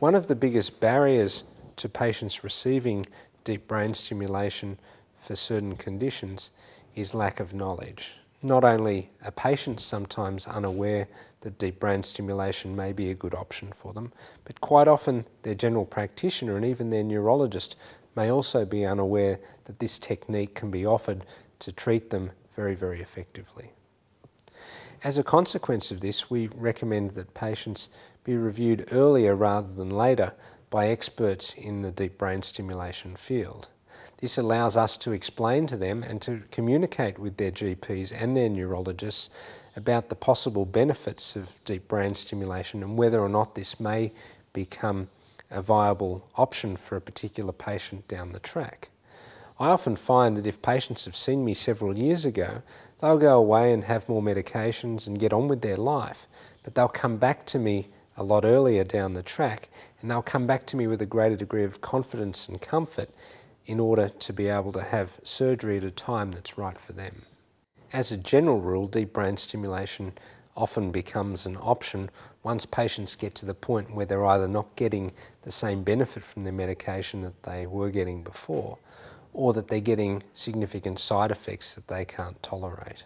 One of the biggest barriers to patients receiving deep brain stimulation for certain conditions is lack of knowledge. Not only are patients sometimes unaware that deep brain stimulation may be a good option for them, but quite often their general practitioner and even their neurologist may also be unaware that this technique can be offered to treat them very, very effectively. As a consequence of this, we recommend that patients be reviewed earlier rather than later by experts in the deep brain stimulation field. This allows us to explain to them and to communicate with their GPs and their neurologists about the possible benefits of deep brain stimulation and whether or not this may become a viable option for a particular patient down the track. I often find that if patients have seen me several years ago, they'll go away and have more medications and get on with their life, but they'll come back to me a lot earlier down the track and they'll come back to me with a greater degree of confidence and comfort in order to be able to have surgery at a time that's right for them. As a general rule, deep brain stimulation often becomes an option once patients get to the point where they're either not getting the same benefit from their medication that they were getting before, or that they're getting significant side effects that they can't tolerate.